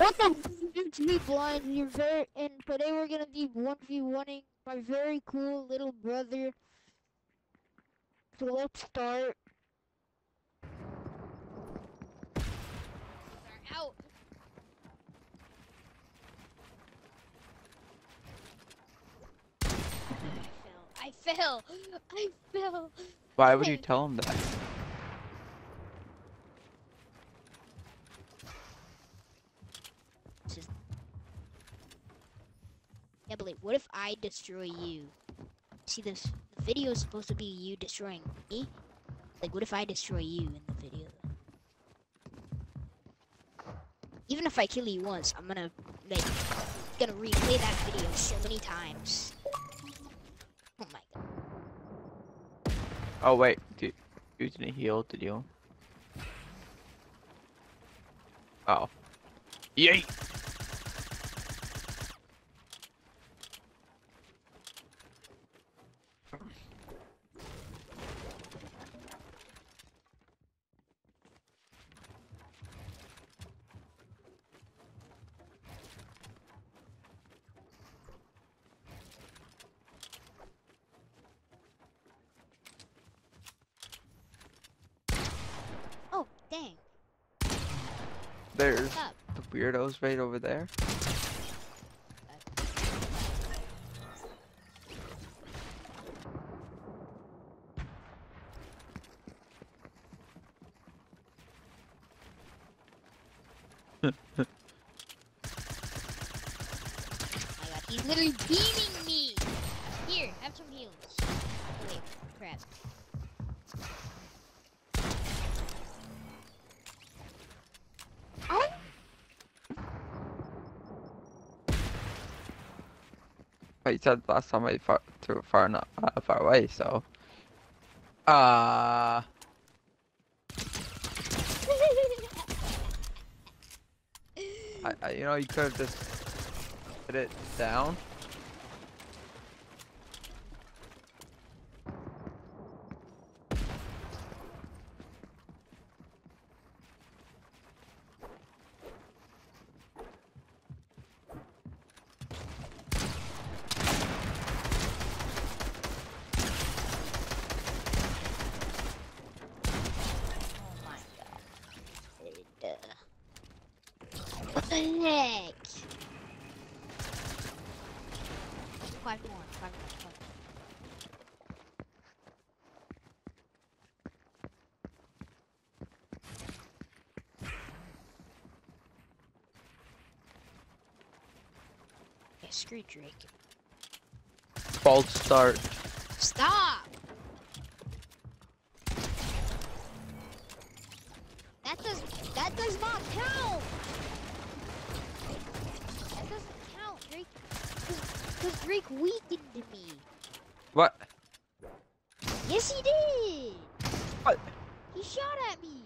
What the? It's me blind. You're very. And today we're gonna be one v oneing my very cool little brother. So let's start. They're out. I fell. I fell. Why would you tell him that? Yeah, but like, what if I destroy you? See, this the video is supposed to be you destroying me. Like, what if I destroy you in the video? Even if I kill you once, I'm gonna like gonna replay that video so many times. Oh my god. Oh wait, dude, you didn't heal, did you? Oh. Yay! Oh, dang. There's the weirdos right over there. Oh god, he's literally beaming me! Here, have some heals. Oh, wait, crap. You said last time I far too far not uh, far away, so. Uh I, I you know you could have just put it down. Oh my god. What the heck? Five more, five more, five more. Yeah, screw Drake. False start. Stop! That does that does not count. That doesn't count, Drake. Because Drake weakened me. What? Yes, he did. What? He shot at me.